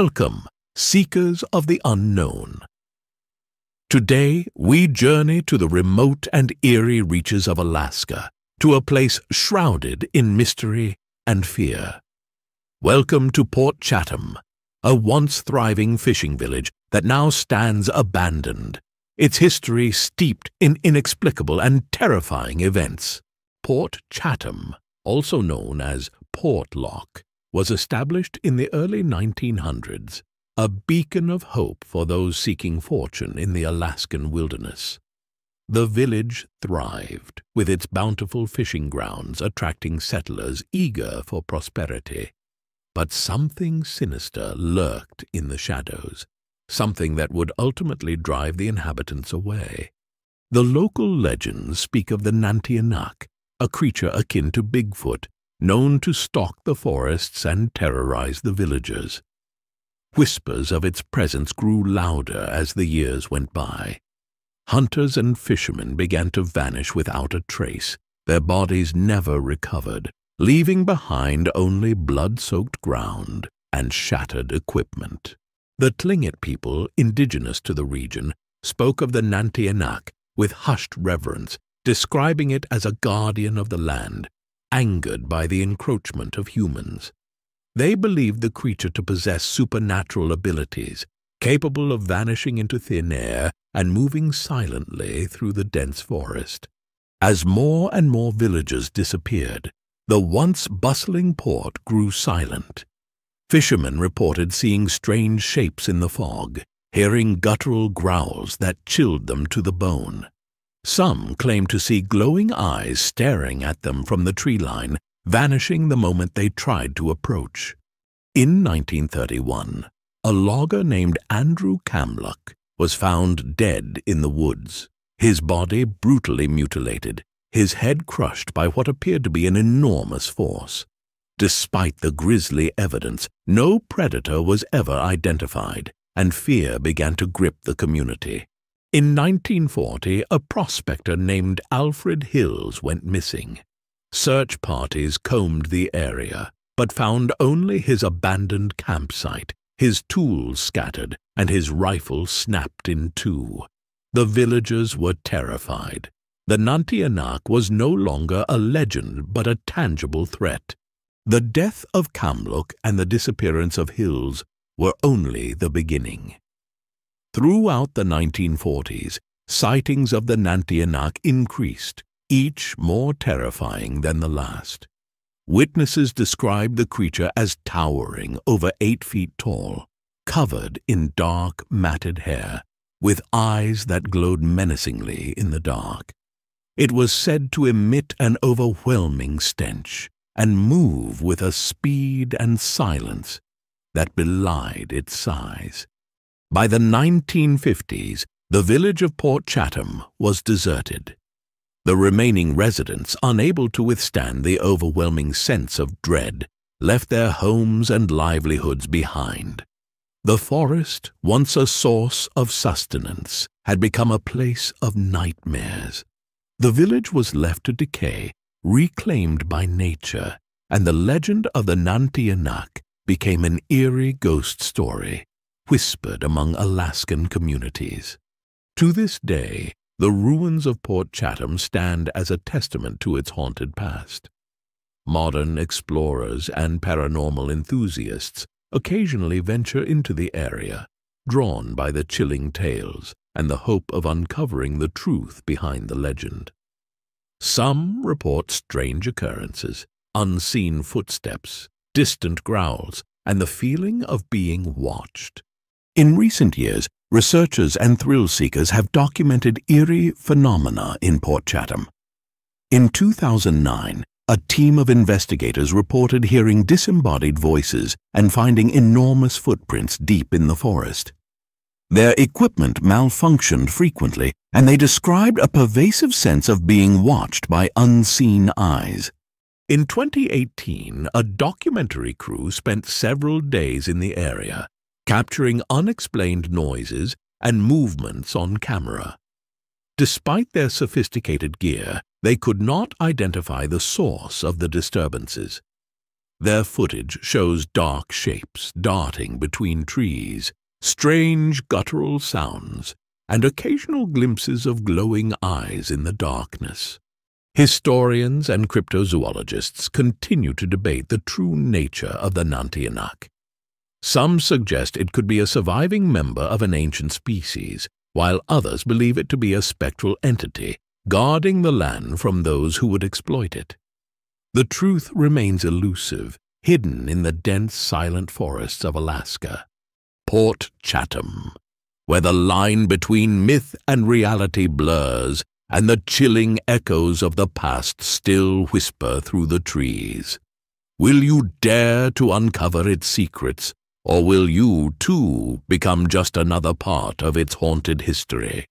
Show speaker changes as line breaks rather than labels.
Welcome, seekers of the unknown. Today, we journey to the remote and eerie reaches of Alaska, to a place shrouded in mystery and fear. Welcome to Port Chatham, a once thriving fishing village that now stands abandoned, its history steeped in inexplicable and terrifying events. Port Chatham, also known as Portlock, was established in the early 1900s, a beacon of hope for those seeking fortune in the Alaskan wilderness. The village thrived, with its bountiful fishing grounds attracting settlers eager for prosperity. But something sinister lurked in the shadows, something that would ultimately drive the inhabitants away. The local legends speak of the Nantianak, a creature akin to Bigfoot, known to stalk the forests and terrorize the villagers. Whispers of its presence grew louder as the years went by. Hunters and fishermen began to vanish without a trace, their bodies never recovered, leaving behind only blood-soaked ground and shattered equipment. The Tlingit people, indigenous to the region, spoke of the Nantianak with hushed reverence, describing it as a guardian of the land, angered by the encroachment of humans. They believed the creature to possess supernatural abilities, capable of vanishing into thin air and moving silently through the dense forest. As more and more villagers disappeared, the once bustling port grew silent. Fishermen reported seeing strange shapes in the fog, hearing guttural growls that chilled them to the bone. Some claimed to see glowing eyes staring at them from the tree line, vanishing the moment they tried to approach. In 1931, a logger named Andrew Kamluck was found dead in the woods, his body brutally mutilated, his head crushed by what appeared to be an enormous force. Despite the grisly evidence, no predator was ever identified, and fear began to grip the community. In 1940, a prospector named Alfred Hills went missing. Search parties combed the area, but found only his abandoned campsite, his tools scattered, and his rifle snapped in two. The villagers were terrified. The Nantianak was no longer a legend but a tangible threat. The death of Kamluck and the disappearance of Hills were only the beginning. Throughout the 1940s, sightings of the Nantianak increased, each more terrifying than the last. Witnesses described the creature as towering over eight feet tall, covered in dark, matted hair, with eyes that glowed menacingly in the dark. It was said to emit an overwhelming stench and move with a speed and silence that belied its size. By the 1950s, the village of Port Chatham was deserted. The remaining residents, unable to withstand the overwhelming sense of dread, left their homes and livelihoods behind. The forest, once a source of sustenance, had become a place of nightmares. The village was left to decay, reclaimed by nature, and the legend of the Nantianak became an eerie ghost story, whispered among Alaskan communities. To this day, the ruins of Port Chatham stand as a testament to its haunted past. Modern explorers and paranormal enthusiasts occasionally venture into the area, drawn by the chilling tales and the hope of uncovering the truth behind the legend. Some report strange occurrences, unseen footsteps, distant growls, and the feeling of being watched. In recent years, researchers and thrill seekers have documented eerie phenomena in Port Chatham. In 2009, a team of investigators reported hearing disembodied voices and finding enormous footprints deep in the forest. Their equipment malfunctioned frequently, and they described a pervasive sense of being watched by unseen eyes. In 2018, a documentary crew spent several days in the area, capturing unexplained noises and movements on camera. Despite their sophisticated gear, they could not identify the source of the disturbances. Their footage shows dark shapes darting between trees, strange guttural sounds, and occasional glimpses of glowing eyes in the darkness. Historians and cryptozoologists continue to debate the true nature of the Nantianak. Some suggest it could be a surviving member of an ancient species, while others believe it to be a spectral entity guarding the land from those who would exploit it. The truth remains elusive, hidden in the dense, silent forests of Alaska. Port Chatham, where the line between myth and reality blurs and the chilling echoes of the past still whisper through the trees. Will you dare to uncover its secrets, or will you, too, become just another part of its haunted history?